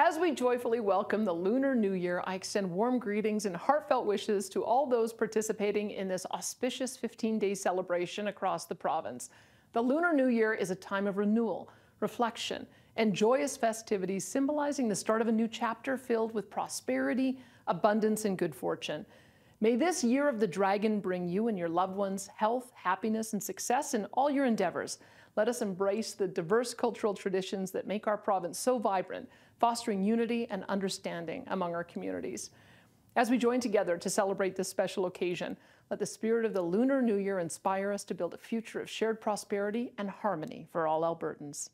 As we joyfully welcome the Lunar New Year, I extend warm greetings and heartfelt wishes to all those participating in this auspicious 15 day celebration across the province. The Lunar New Year is a time of renewal, reflection, and joyous festivities symbolizing the start of a new chapter filled with prosperity, abundance, and good fortune. May this year of the dragon bring you and your loved ones health, happiness, and success in all your endeavors. Let us embrace the diverse cultural traditions that make our province so vibrant, fostering unity and understanding among our communities. As we join together to celebrate this special occasion, let the spirit of the Lunar New Year inspire us to build a future of shared prosperity and harmony for all Albertans.